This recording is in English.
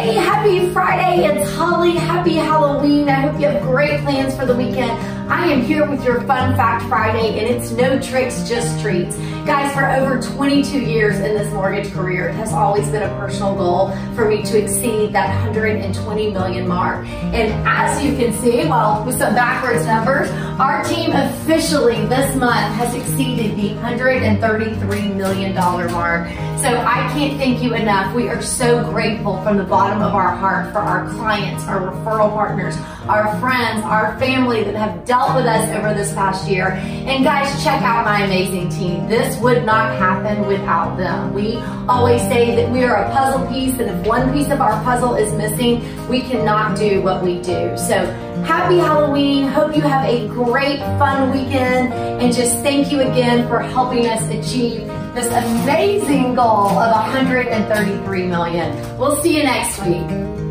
Hey, happy Friday. It's Holly. Happy Halloween. I hope you have great plans for the weekend. I am here with your Fun Fact Friday, and it's no tricks, just treats. Guys, for over 22 years in this mortgage career, it has always been a personal goal for me to exceed that 120 million mark. And as you can see, well, with some backwards numbers, our team officially this month has exceeded the $133 million mark. So I can't thank you enough. We are so grateful from the bottom of our heart for our clients, our referral partners, our friends, our family that have dealt with us over this past year. And guys, check out my amazing team. This would not happen without them. We always say that we are a puzzle piece and if one piece of our puzzle is missing, we cannot do what we do. So happy Halloween. Hope you have a great fun weekend and just thank you again for helping us achieve this amazing goal of 133 million. We'll see you next week.